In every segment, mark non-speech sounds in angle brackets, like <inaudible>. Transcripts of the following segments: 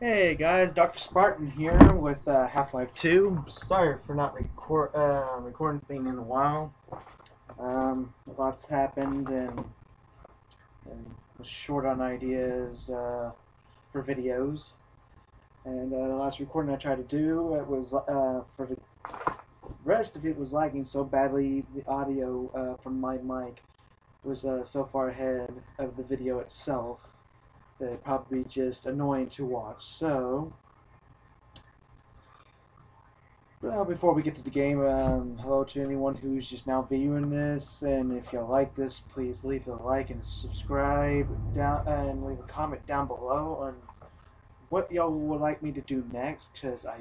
Hey guys, Dr. Spartan here with uh, Half-Life 2. Sorry for not uh, recording thing in a while. Um, lots happened and, and was short on ideas uh, for videos. And uh, the last recording I tried to do, it was uh, for the rest of it was lagging so badly. The audio uh, from my mic was so far ahead of the video itself they're probably just annoying to watch. So, well, before we get to the game, um, hello to anyone who's just now viewing this, and if you like this, please leave a like and subscribe down, and leave a comment down below on what y'all would like me to do next, because I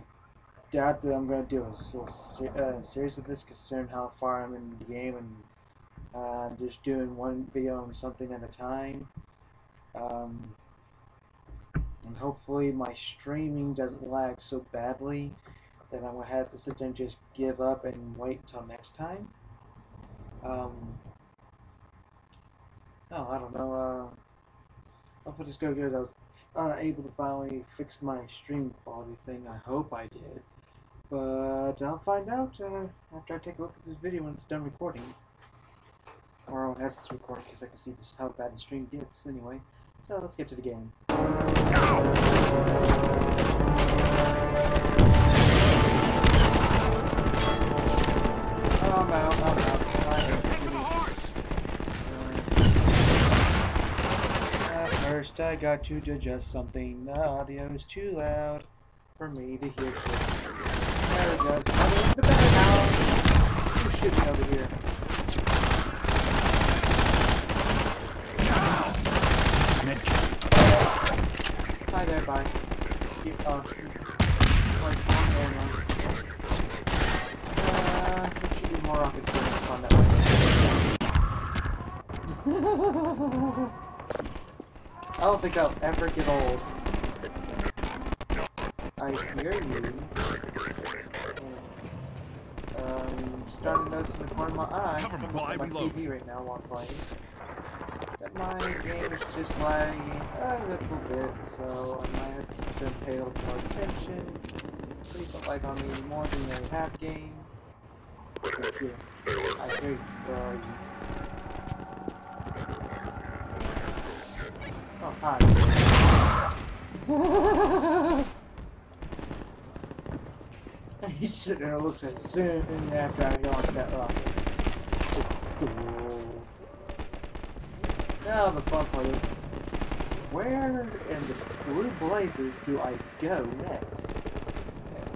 doubt that I'm going to do a, a series of this, considering how far I'm in the game, and uh, just doing one video on something at a time. Um, and hopefully my streaming doesn't lag so badly that I would have to sit there and just give up and wait until next time. Um, oh, I don't know. Uh, hopefully it's go good. I was uh, able to finally fix my stream quality thing. I hope I did. But I'll find out uh, after I take a look at this video when it's done recording. Or when it's recording because I can see how bad the stream gets anyway. So let's get to the game. Oh, first I got to adjust something. The audio is too loud for me to hear. There better now. Over here? Bye. Keep, uh, like, one more now. Uh, there should be more rockets going on that. <laughs> I don't think I'll ever get old. I hear you. Um, starting in the corner of my eye. Cover me while I reload. TV right now while playing my game is just lagging a little bit, so I might have to pay a little more attention. Please don't lag on me more than you have game. Thank. I. Where are you? Oh, hi. <laughs> He's sitting there looks as soon after I launch that rocket. Now the fun part is, where in the blue blazes do I go next?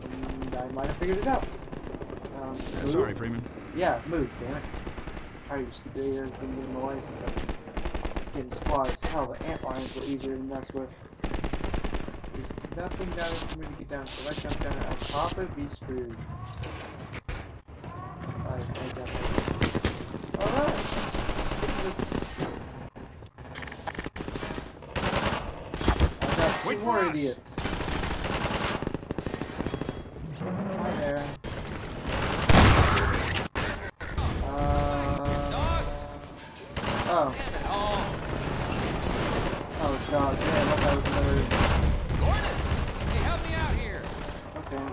And I might have figured it out. Um, uh, sorry, Freeman. Yeah, move, damn it. I used to be here and the way since I'm getting squads. Hell, the antlions were easier to mess with. There's nothing down for me to get down, so if I jump down, I'll probably be screwed. Wait more idiots. Hi there. Uh, oh. Oh god, yeah, I thought was another... Gordon! Hey, help me out here! Okay.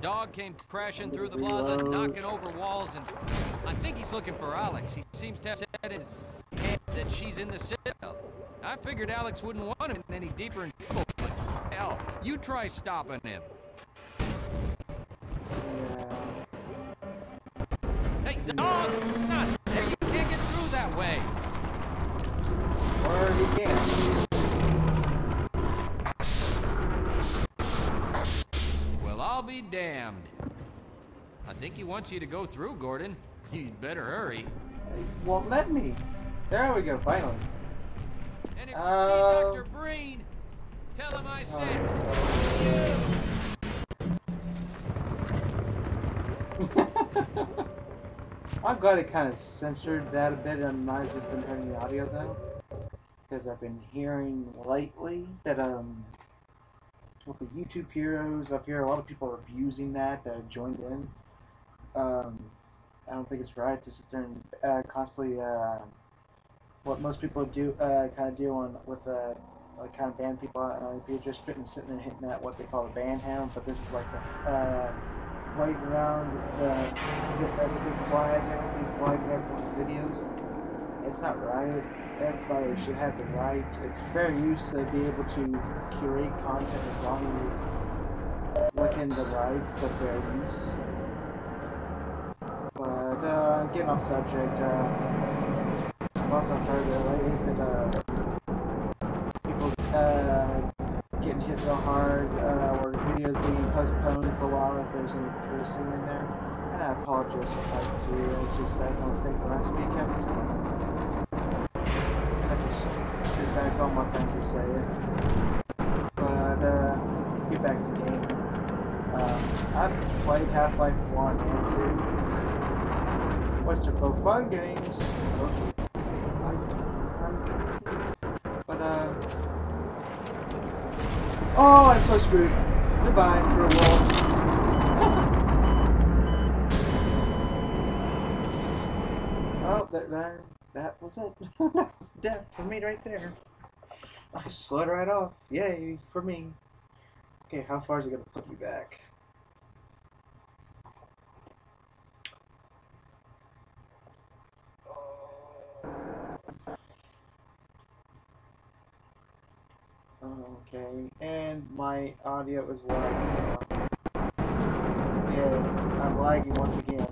Dog came crashing through the plaza, knocking over walls, and I think he's looking for Alyx. He seems to have said his head that she's in the citadel. I figured Alyx wouldn't want him any deeper in trouble, but hell, you try stopping him. Hey, dog! Nah, there you can't get through that way. Or you can. Well, I'll be damned. I think he wants you to go through, Gordon. You'd better hurry. He won't let me. There we go, finally. And if Uh, you see Dr. Breen, tell him I said <laughs> I'm glad it kind of censored that a bit and I've just been hearing the audio though. Because I've been hearing lately that um with the YouTube heroes up here, a lot of people are abusing that that joined in. Um, I don't think it's right to sit there and uh, constantly uh, what most people do uh, kind of do on with uh, like kind of ban people out. Uh, you're just sitting, sitting and hitting that what they call a ban hound, but this is like the uh, around uh, get everything flag, everything flagging everyone's videos. It's not right. Everybody should have the right. It's fair use to be able to curate content as long as within the rights of fair use. But uh, getting off subject, uh, I've also heard uh, lately that uh, people uh, getting hit real hard uh, or videos being postponed for a while if there's any cursing in there. And I apologize if I do. It's just I don't think I every time. I just get back on thing to say it. But uh, get back to the game. Um, I've played Half-Life 1 and 2. Are both fun games. But uh Oh, I'm so screwed. Goodbye for a wall. oh, that, that, that was it. <laughs> that was death for me right there. I slid right off. Yay, for me. Okay, how far is it going to put me back? Okay, and my audio is lagging. Yeah, I'm lagging once again.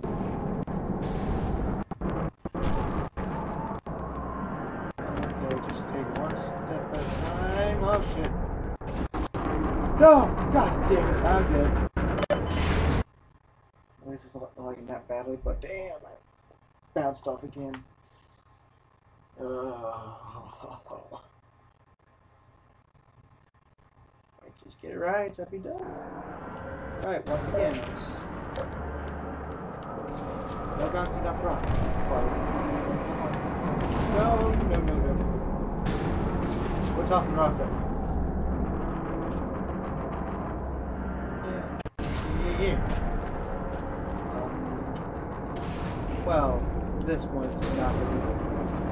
Okay, just take one step at a time. Oh shit. No! God damn it, I'm good. At least it's not lagging that badly, but damn, I bounced off again. Ugh. <laughs> Just get it right, I'll be done. Alright, once again. No bouncing off rocks. No, no, no, no. We're tossing rocks at. Yeah, yeah, yeah. Well, this one's not really.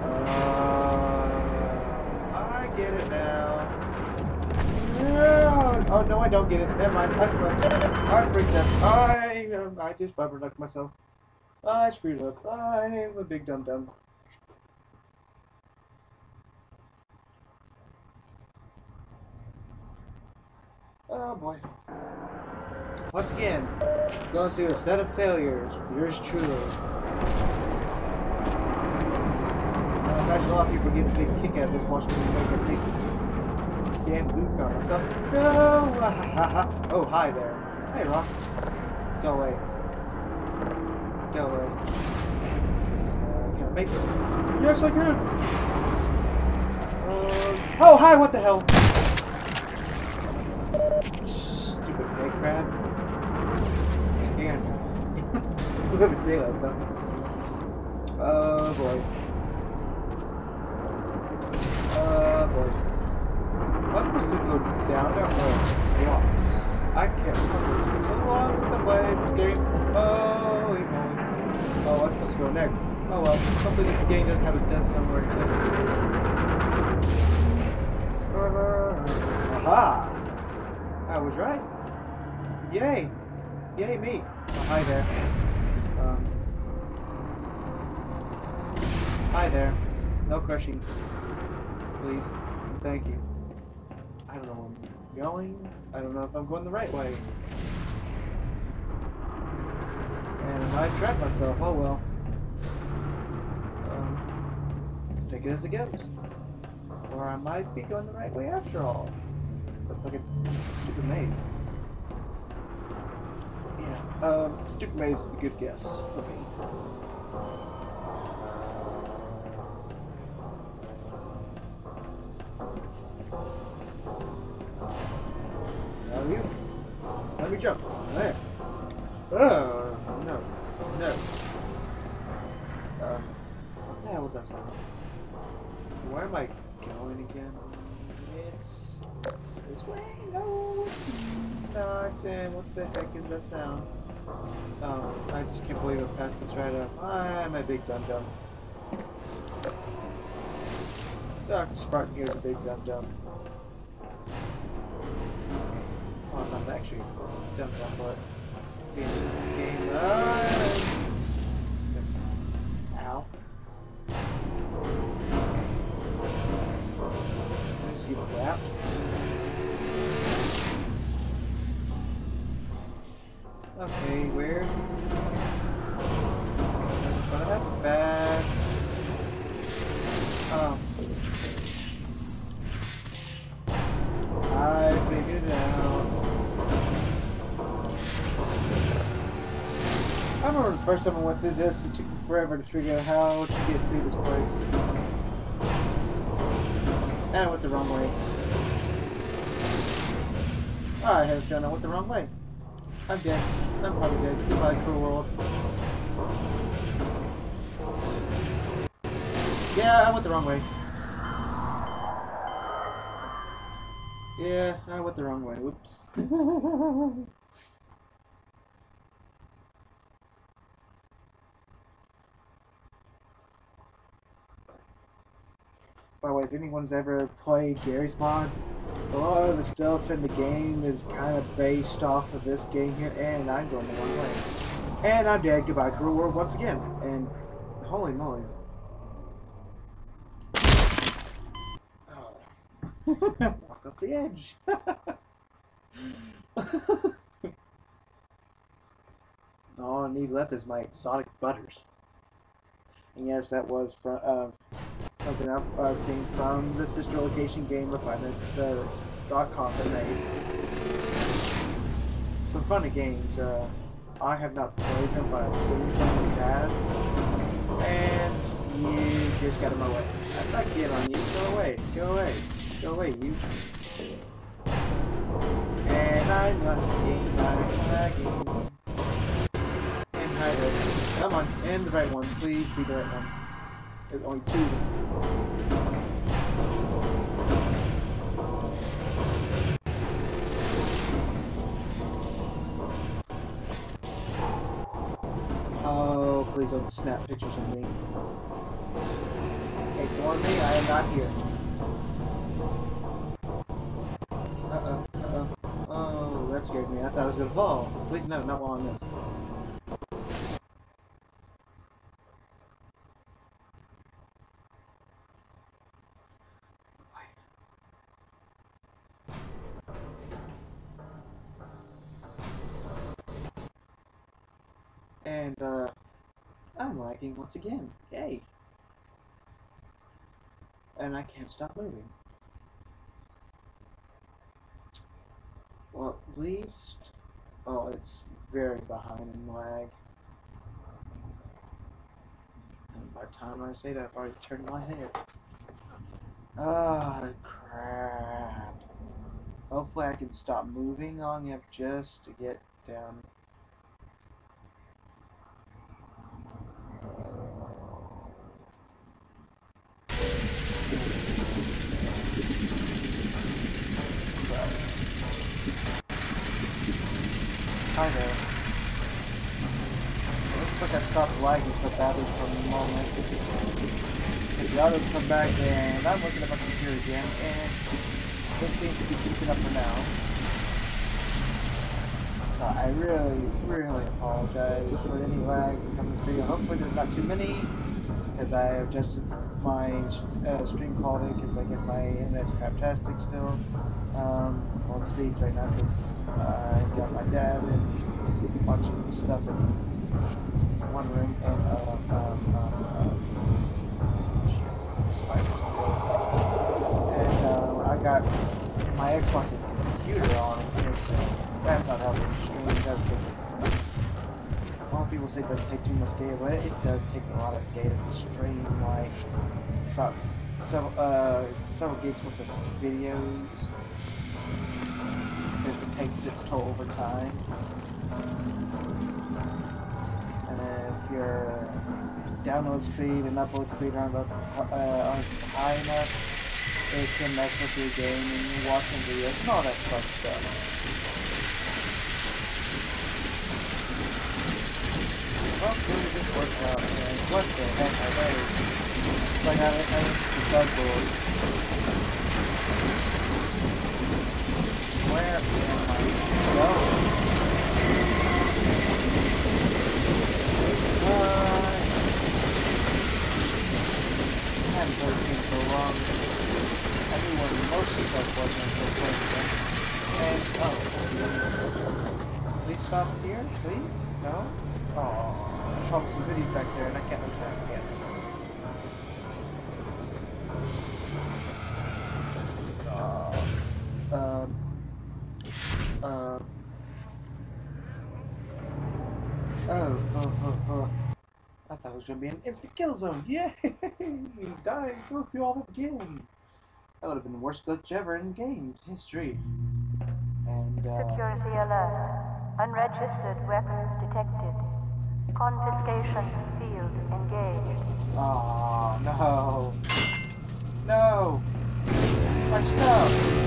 Uh, I get it now. Oh no, I don't get it. Never mind. I freaked. I freaked out. I um, I just rubber myself. I screwed up. I'm a big dum dum. Oh boy. Once again, going through a set of failures yours truly. I imagine a lot of people get a big kick out of this watching me make a damn goof on myself. No! <laughs> oh, hi there. Hey, rocks. Go away. Go away. Uh, can I make it? Yes, I can! Uh, oh, hi, what the hell? Stupid pig crab. Scared. <laughs> Look at daylights up. Oh boy. Oh boy. Supposed to go down there or blocks? I can't remember. It's so long since I this game. Oh, moly. Oh, I'm supposed to go next. Oh well, hopefully this game doesn't have a death somewhere. Aha! I was right. Yay! Yay me! Oh, hi there. Um, hi there. No crushing. Please. Thank you. I don't know where I'm going. I don't know if I'm going the right way. And I trapped myself. Oh well. Um, let's take it as it goes. Or I might be going the right way after all. Looks like a stupid maze. Yeah, um, stupid maze is a good guess for me. Jump. There. Oh, no. No. Um, what the hell was that sound? Where am I going again? It's this way? No, it's not. And what the heck is that sound? Oh, I just can't believe I passed this right up. I'm a big dum dum. Dr. Spartan here's a big dum not actually dum dum, but game. Uh, first time I went through this, it took me forever to figure out how to get through this place. And I went the wrong way. Ah, I have done, I went the wrong way. I'm dead. I'm probably dead. Goodbye, cruel world. Yeah, I went the wrong way. Yeah, I went the wrong way. Whoops. <laughs> By the way, if anyone's ever played Garry's Mod, a lot of the stuff in the game is kind of based off of this game here, and I'm going the wrong way. And I'm dead. Goodbye, cruel world, once again. And holy moly. Oh. <laughs> Walk up the edge. <laughs> All I need left is my exotic butters. And yes, that was from uh, something I've uh, seen from the sister location game refinement the dot .com that made. Some funny games. Uh, I have not played them, but I've seen somebody has. And you just got in my way. I'm not getting on you. Go away. Go away. Go away, you. And I'm lagging, I'm lagging. And hide it. Come on, and the right one. Please be the right one. There's only two. Oh, please don't snap pictures of me. Ignore me, I am not here. Uh-oh, uh-oh. Oh, that scared me. I thought I was gonna fall. Please no, not while on this. Once again. Yay! And I can't stop moving. Well, at least... Oh, it's very behind in lag. And by the time I say that, I've already turned my head. Ah, crap. Hopefully I can stop moving long enough just to get down. And I'm looking at my computer again and it seems to be keeping up for now. So I really, really apologize for any lags that come in this video. Hopefully there's not too many because I adjusted my uh, stream quality because I guess my internet's craptastic still. Um, on speeds right now because I got my dad and watching stuff in one room and uh, um, um, um, spiders and uh, I got my Xbox and computer on here so that's not helping. The stream does take a lot of people say it doesn't take too much data, but it does take a lot of data to stream like about several uh, several gigs worth of videos it takes its toll over time. And if your download speed and upload speed aren't, up, uh, aren't high enough, it can mess with your game and watching videos and all that fun stuff. Hopefully this works out. And what the heck are they? It's like I, I went to the. Where am I going? Uh, I haven't played this game so long. Where most of the stuff was until playing it. And, oh, please stop here, please? No? Oh, probably some goodies back there, and I can't look at again. Um, uh, oh, oh, oh, oh. I thought it was gonna be an instant kill zone. Yay! <laughs> Die, go through all the again. That would have been the worst glitch ever in game history. And, uh, Security alert. Unregistered weapons detected. Confiscation field engaged. Oh no. No. My stuff.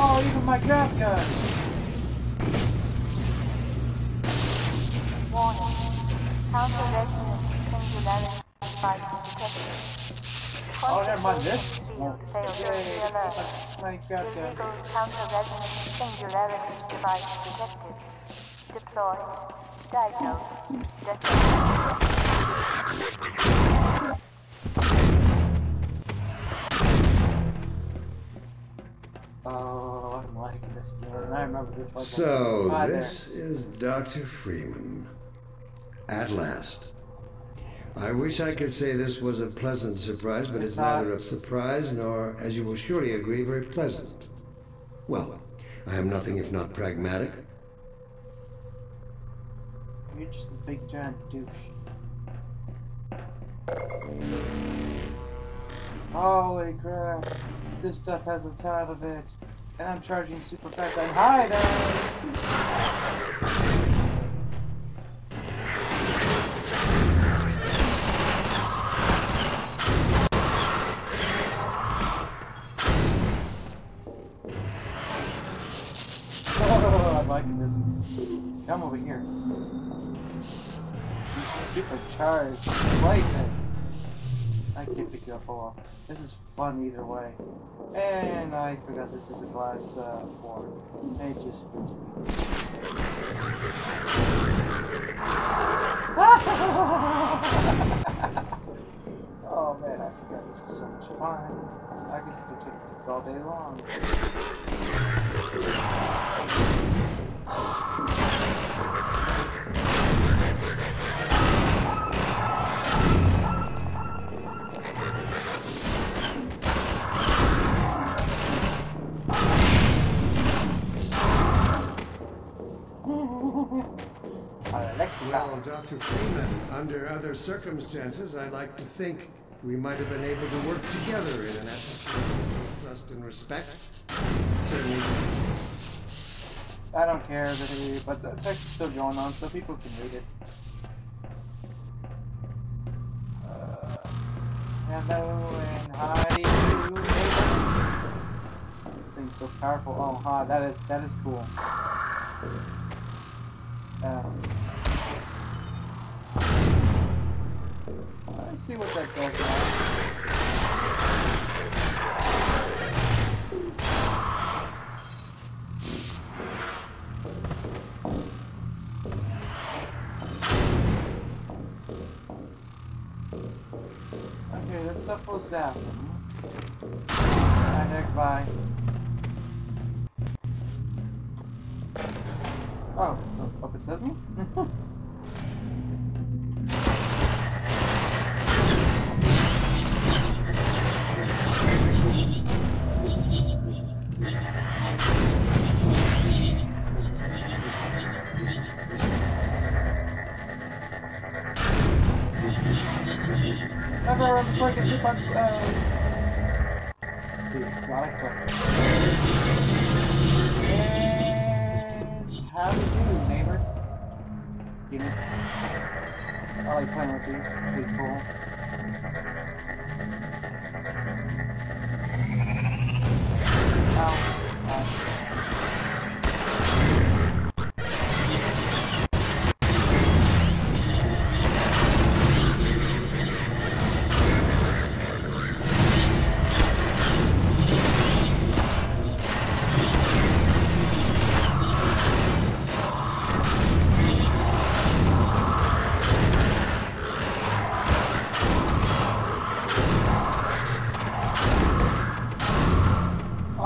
Oh, even my grab gun. Warning. Singularity detected. Oh, never mind this. Field failed yay. alert. My grab. Illegal counter-resonance singularity device detected. Deployed. Diagnosed. Detected. I'm liking this. Uh, I remember this So, this is Dr. Freeman. At last. I wish I could say this was a pleasant surprise, but it's neither a surprise nor, as you will surely agree, very pleasant. Well, I am nothing if not pragmatic. You're just a big giant douche. Holy crap. This stuff has a ton of it. And I'm charging super fast. And hi there! Over here. Supercharged lightning. I can't pick you up all. This is fun either way. And I forgot this is a glass uh, board. It just <laughs> oh man, I forgot this is so much fun. I can still take all day long. Well, Dr. Freeman, under other circumstances, I'd like to think we might have been able to work together in an atmosphere of trust and respect. Certainly, I don't care but the text is still going on, so people can read it. Uh, hello and hi to. Thing's so powerful. Oh, hi, that is that is cool. Um, let's see what that does now. Okay, that stuff will zap him. Alright, bye. It says me? Never before I get hit by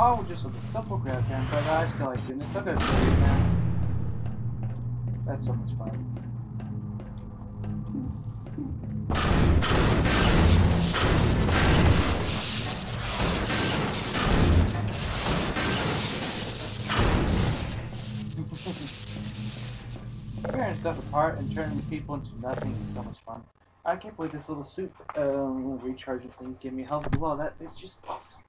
Oh we'll grab him, but I still like doing this. That's so much fun. <laughs> Tearing stuff apart and turning people into nothing is so much fun. I can't believe this little suit um, recharging things give me health as well. That is just awesome.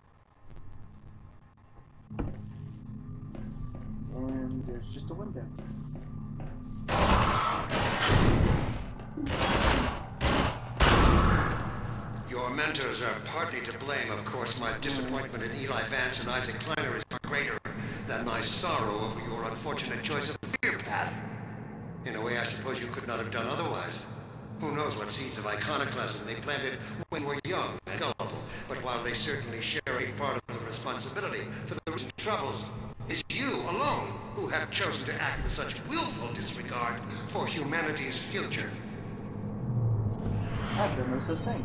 And there's just a window. Your mentors are partly to blame, of course. My disappointment in Eli Vance and Isaac Kleiner is greater than my sorrow over your unfortunate choice of career path. In a way, I suppose you could not have done otherwise. Who knows what seeds of iconoclasm they planted when we were young and gullible, but while they certainly share a part of the responsibility for the recent troubles, it's you alone who have chosen to act with such willful disregard for humanity's future. I've done no such thing.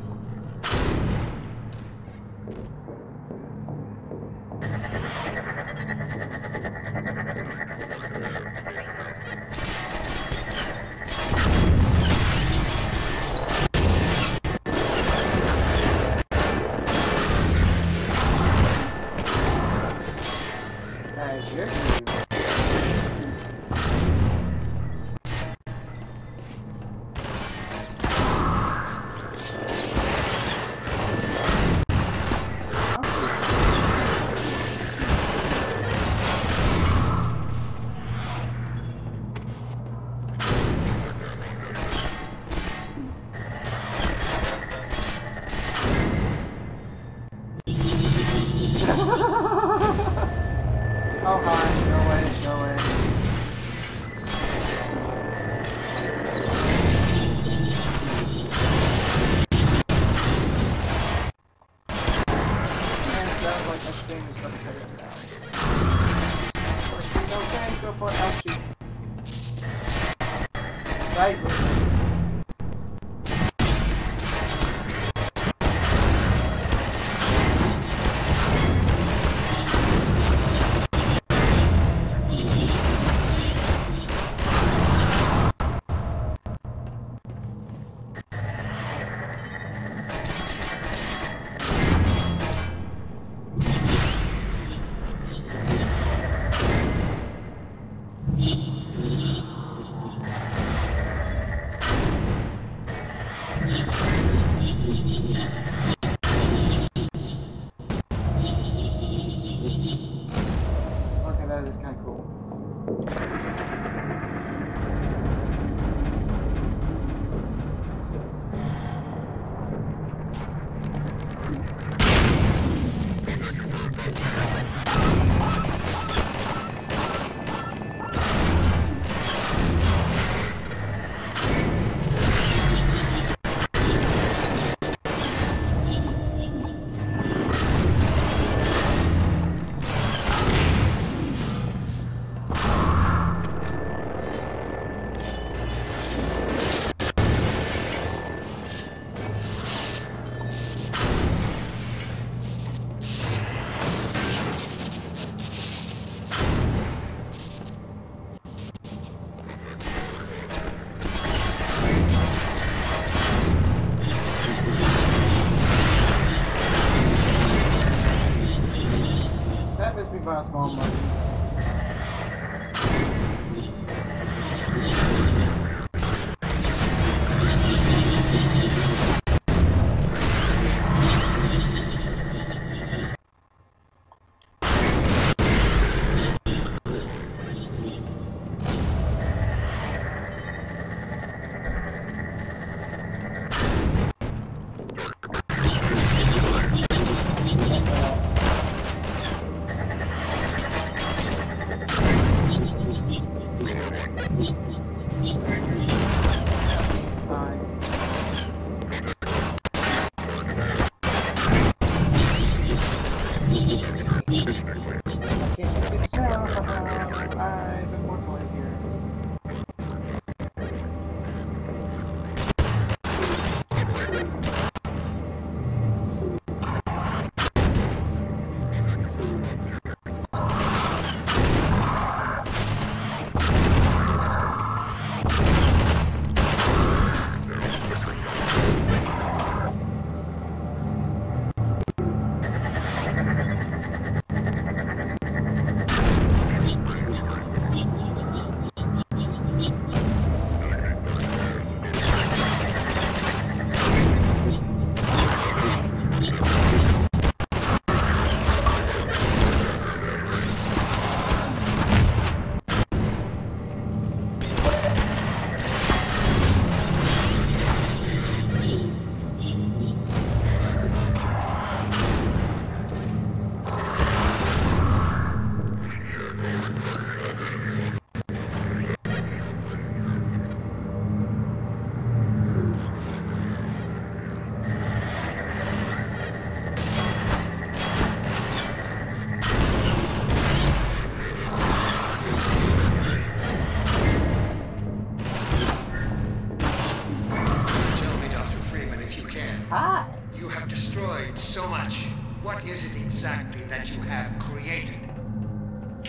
I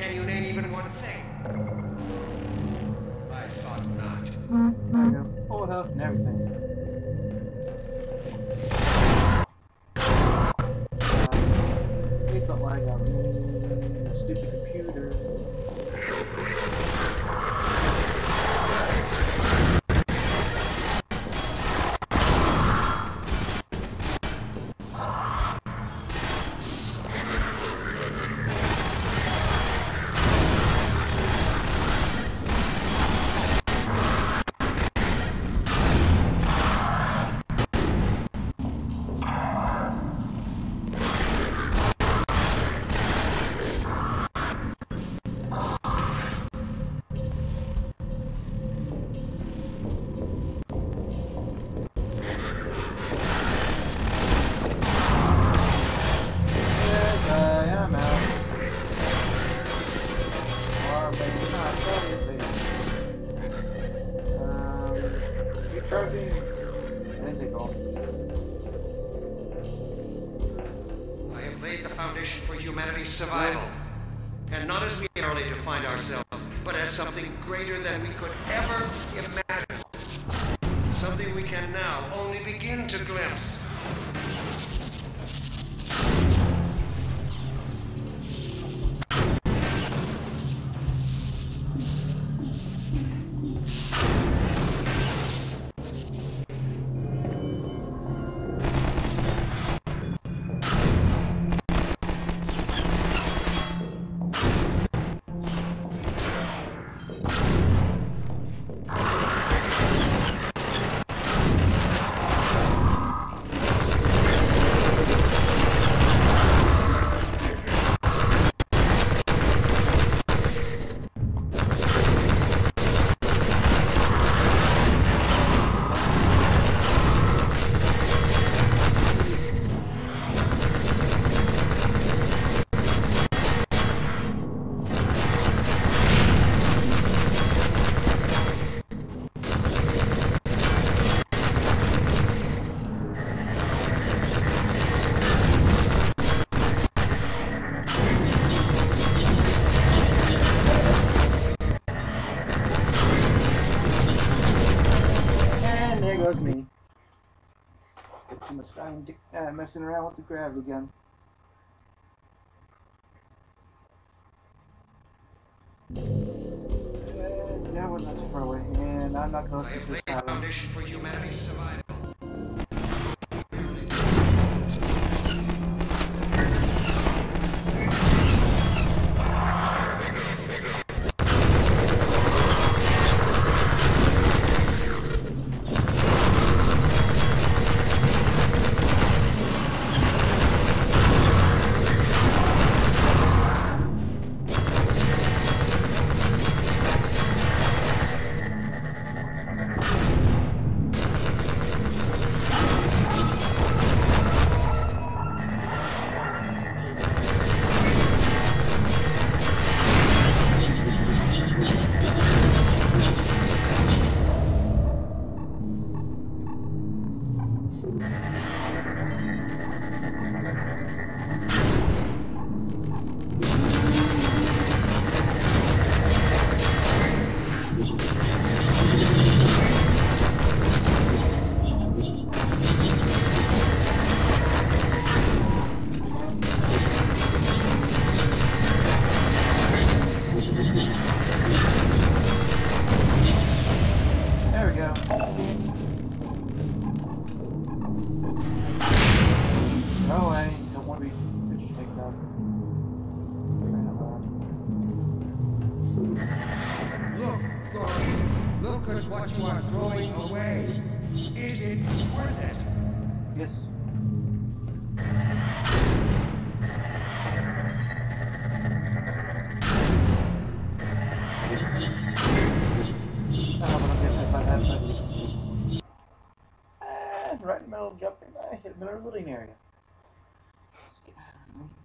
Can you name even one thing? I thought not. You go. Full health and everything. Please don't lag on uh, messing around with the gravity gun. Uh, that was not too far away, and I'm not close to have this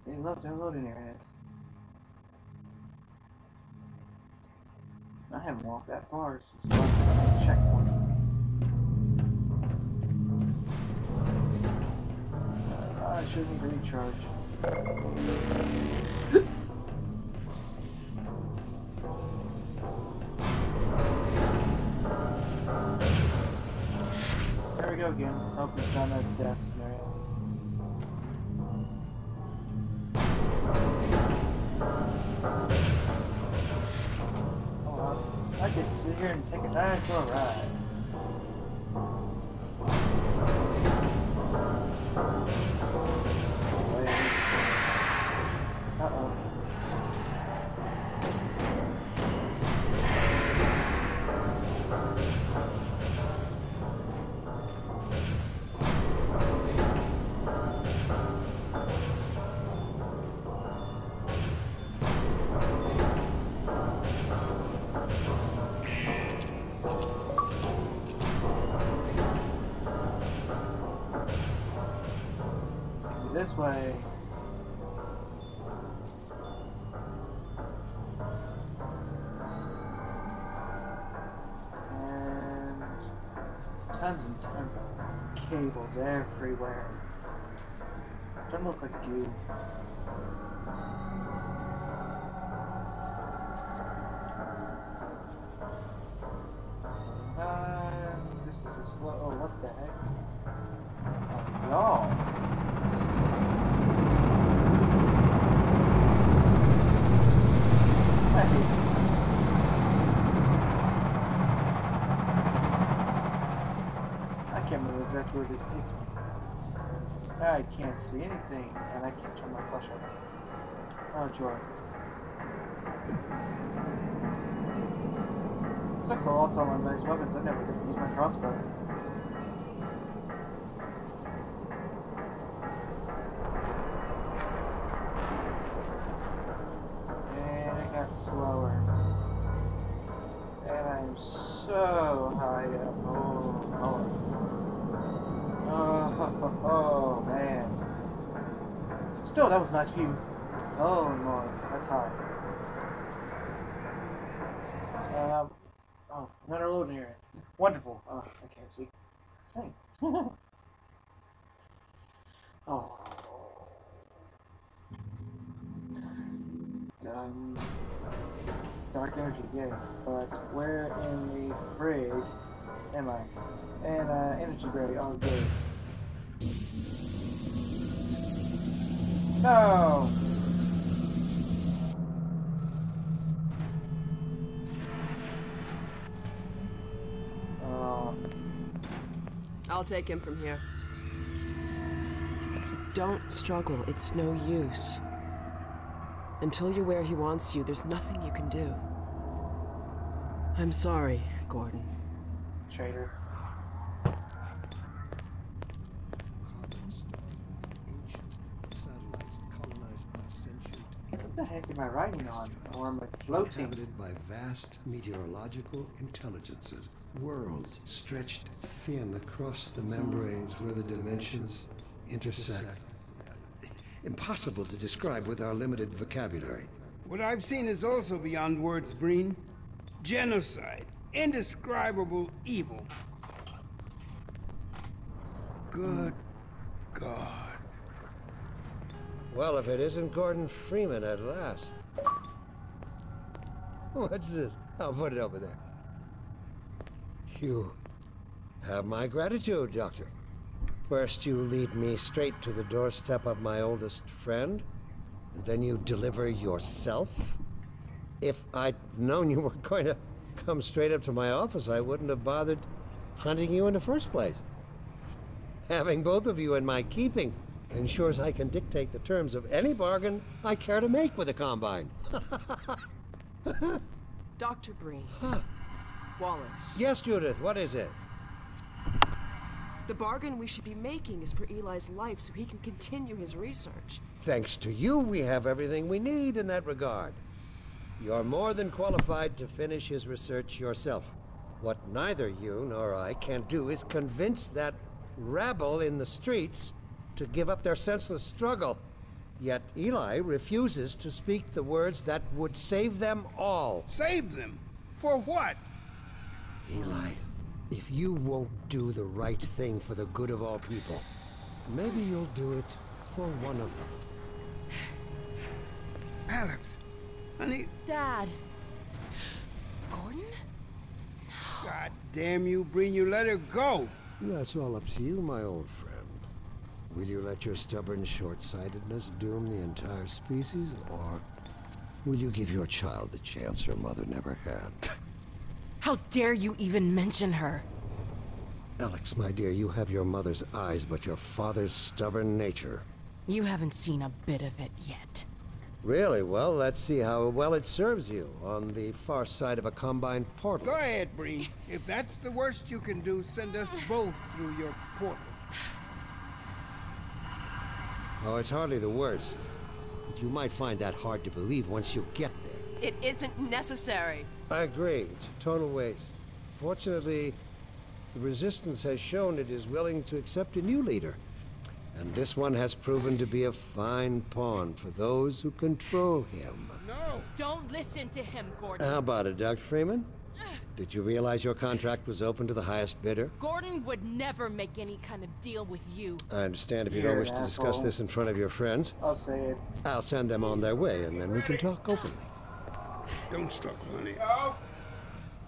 They love their loading areas. I haven't walked that far since the last checkpoint. Uh, I shouldn't recharge. There we go again. Hope it's not a death scenario. Sit here way. And tons and tons of cables everywhere. Don't look like goo. This me. I can't see anything, and I can't turn my flash on. Oh, joy. Sucks I lost all my nice weapons. I never get to use my crossbow. That was nice view. Oh, Lord. That's high. I'll take him from here. Don't struggle, it's no use. Until you're where he wants you, there's nothing you can do. I'm sorry, Gordon. traitor. What the heck am I riding on? Or am I floating? Inhabited by vast meteorological intelligences, worlds stretched thin across the membranes where the dimensions intersect. Impossible to describe with our limited vocabulary. What I've seen is also beyond words, Breen. Genocide. Indescribable evil. Good God. Well, if it isn't Gordon Freeman at last. What's this? I'll put it over there. You have my gratitude, Doctor. First, you lead me straight to the doorstep of my oldest friend, then you deliver yourself. If I'd known you were going to come straight up to my office, I wouldn't have bothered hunting you in the first place. Having both of you in my keeping ensures I can dictate the terms of any bargain I care to make with the Combine. <laughs> Dr. Breen. Huh. Wallace. Yes, Judith, what is it? The bargain we should be making is for Eli's life so he can continue his research. Thanks to you, we have everything we need in that regard. You're more than qualified to finish his research yourself. What neither you nor I can do is convince that rabble in the streets to give up their senseless struggle. Yet Eli refuses to speak the words that would save them all. Save them? For what? Eli, if you won't do the right thing for the good of all people, maybe you'll do it for one of them. Alyx, honey, Dad. Gordon? God damn you, Breen, you let her go. That's all up to you, my old friend. Will you let your stubborn short-sightedness doom the entire species, or will you give your child the chance her mother never had? How dare you even mention her? Alyx, my dear, you have your mother's eyes, but your father's stubborn nature. You haven't seen a bit of it yet. Really? Well, let's see how well it serves you on the far side of a combined portal. Go ahead, Breen. If that's the worst you can do, send us both through your portal. Oh, it's hardly the worst. But you might find that hard to believe once you get there. It isn't necessary. I agree. It's a total waste. Fortunately, the Resistance has shown it is willing to accept a new leader. And this one has proven to be a fine pawn for those who control him. No! Don't listen to him, Gordon. How about it, Dr. Freeman? Did you realize your contract was open to the highest bidder? Gordon would never make any kind of deal with you. I understand if you You're don't an wish to discuss this in front of your friends. I'll say it. I'll send them on their way, and then we can talk openly. Don't struggle, honey.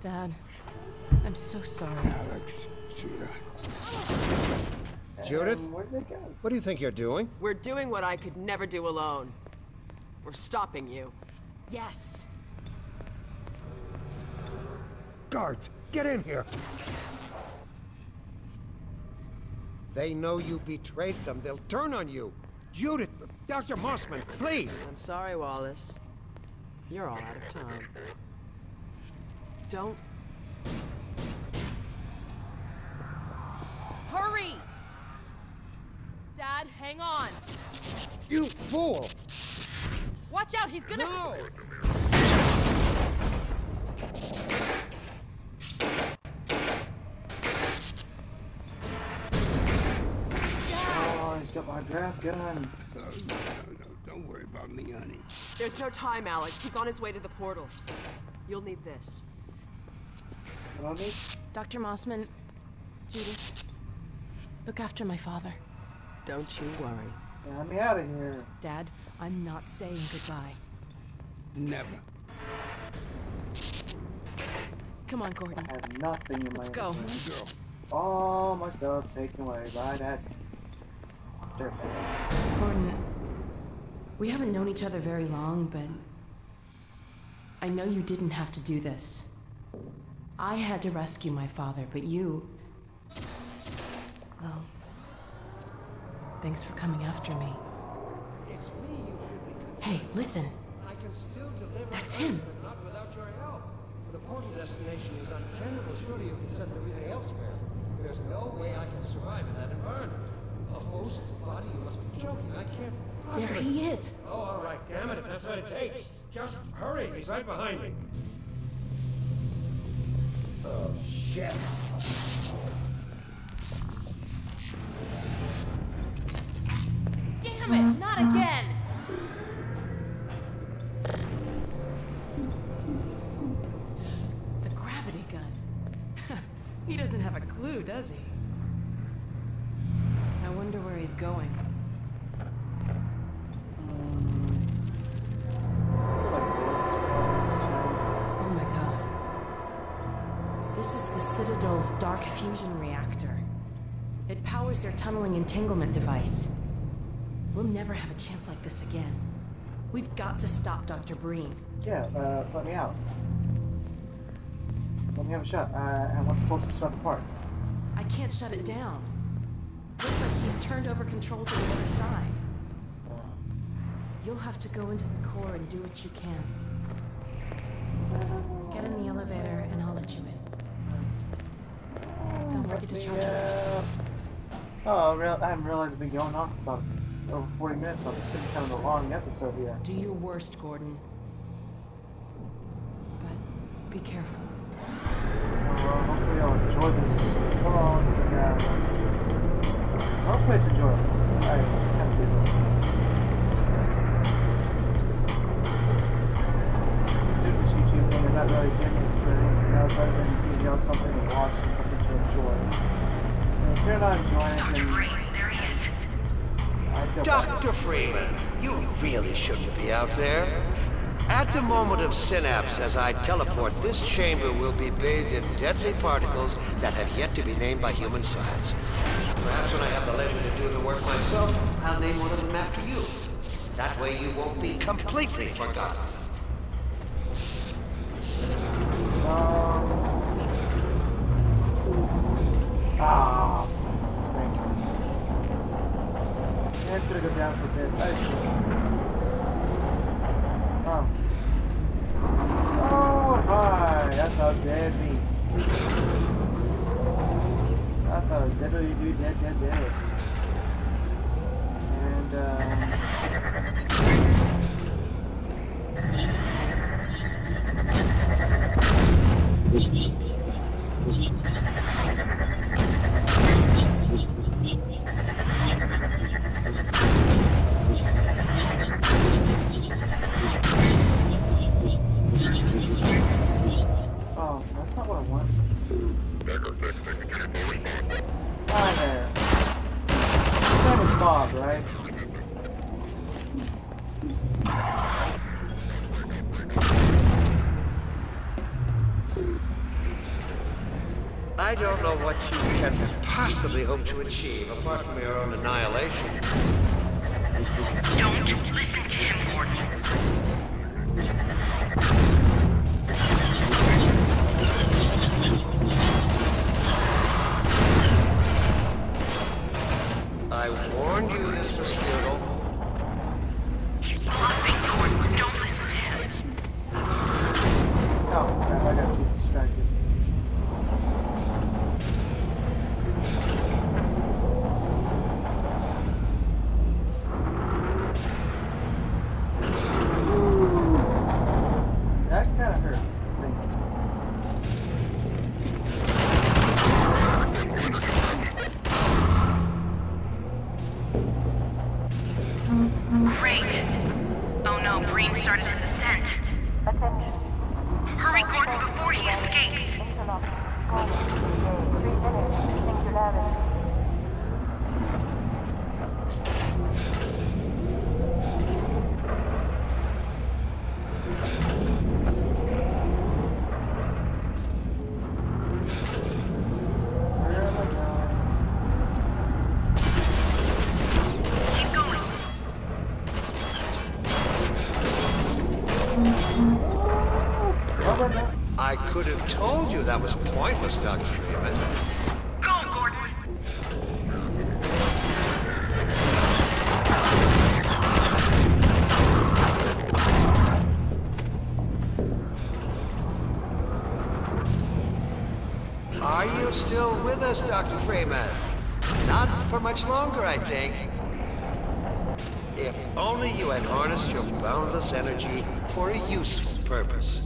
Dad, I'm so sorry. Alyx, sweetheart. Judith? Um, where'd they go? What do you think you're doing? We're doing what I could never do alone. We're stopping you. Yes. Guards, get in here! They know you betrayed them. They'll turn on you. Judith, Dr. Mossman, please! I'm sorry, Wallace. You're all out of time. Don't. Hurry! Dad, hang on. You fool! Watch out, he's gonna. No! Oh, he's got my draft gun. No, no, no, don't worry about me, honey. There's no time, Alyx. He's on his way to the portal. You'll need this. What do I need? Dr. Mossman, Judith, look after my father. Don't you worry. Get me out of here. Dad, I'm not saying goodbye. Never. Come on, Gordon. I have nothing in Let's my go. inventory. Girl. All my stuff taken away by that dirtbag. Gordon, we haven't known each other very long, but I know you didn't have to do this. I had to rescue my father, but you. Well, thanks for coming after me. It's me you should be. Hey, listen. I can still deliver. That's him. But not without your help. The portal destination is untenable. Surely you can send the relay elsewhere. There's no way I can survive in that environment. A host body? You must be joking. I can't There he is. Oh, all right, damn it, if that's what it takes. Just hurry, he's right behind me. Oh, shit. Damn it, not again! Dark fusion reactor. It powers their tunneling entanglement device. We'll never have a chance like this again. We've got to stop Dr. Breen. Yeah, uh, let me out. Let me have a shot. Uh, I want to pull some stuff apart. I can't shut it down. Looks like he's turned over control to the other side. You'll have to go into the core and do what you can. Get in the elevator and I'll let you in. Don't forget to charge up your. Oh, real, I hadn't realized it's been going on for about over 40 minutes, so it's been kind of a long episode here. Do your worst, Gordon. But be careful. Well, hopefully I'll enjoy this long. Yeah. Uh, hopefully it's enjoyable. I kind of do. This YouTube thing, I'm not really doing it for anything else other than you know something to watch and if you're not enjoying it, then bad. Dr. Freeman, you really shouldn't be out there. At the moment of synapse, as I teleport, this chamber will be bathed in deadly particles that have yet to be named by human science. Perhaps when I have the leisure to do the work myself, I'll name one of them after you. That way you won't be completely forgotten. Um, ah, you. It's gonna go down for this. Oh. Oh, hi. That's how dead me. That's how deadly do dead, dead, dead. And, um... possibly hope to achieve apart from your own annihilation. I could have told you that was pointless, Dr. us, Dr. Freeman? Not for much longer, I think. If only you had harnessed your boundless energy for a useful purpose.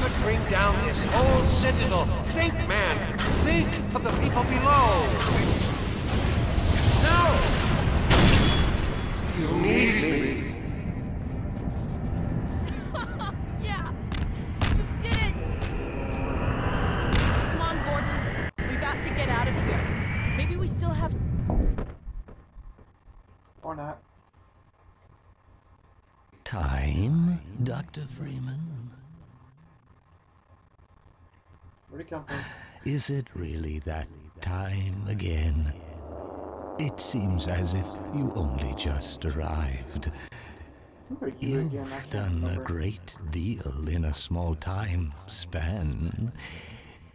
Could bring down this whole citadel. Think, man. Think of the people below. No! You need me. Come from? Is it really that time again? It seems as if you only just arrived. You You've done a great deal in a small time span.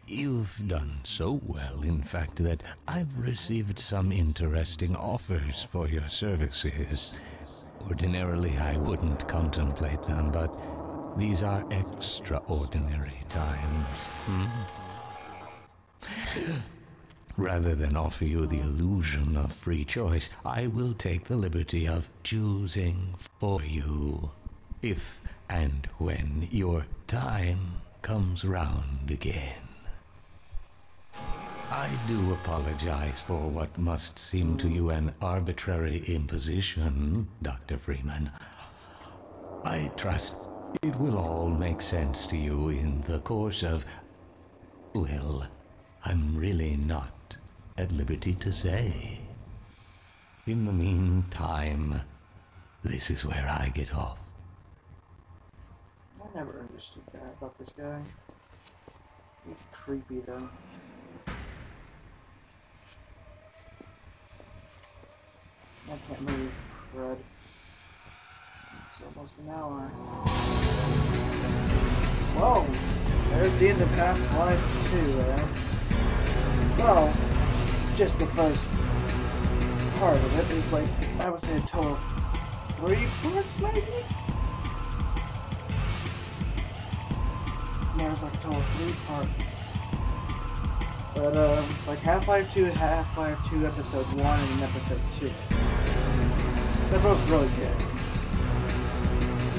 You've done so well, in fact, that I've received some interesting offers for your services. Ordinarily, I wouldn't contemplate them, but these are extraordinary times. hmm? Rather than offer you the illusion of free choice, I will take the liberty of choosing for you. If and when your time comes round again. I do apologize for what must seem to you an arbitrary imposition, Dr. Freeman. I trust it will all make sense to you in the course of. Well, I'm really not at liberty to say. In the meantime, this is where I get off. I never understood that about this guy. He's creepy though. I can't move, Red. It's almost an hour. Whoa! There's the end of Half-Life 2, eh? Well, just the first part of it is like, I would say a total of three parts maybe? There's like a total of three parts. But um, it's like Half-Life 2, Half-Life 2 Episode 1, and Episode 2. They're both really good.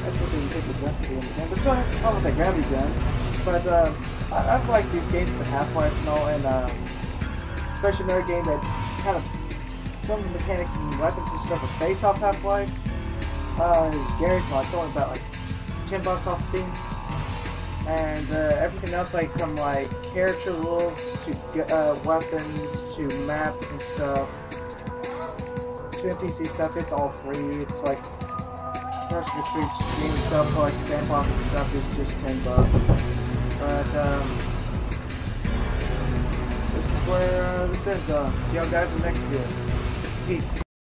That's what they take the best of the game, but still has to come with that gravity gun. But uh, I, I've liked these games with Half-Life and all, and uh, especially another game that's kind of some of the mechanics and weapons and stuff are based off Half-Life. Uh, is Garry's Mod. It's only about like 10 bucks off Steam and uh, everything else like from like character looks to uh, weapons to maps and stuff to NPC stuff it's all free it's like Person Street game stuff like sandbox and stuff is just 10 bucks but um, where uh, this is uh, see y'all guys next video peace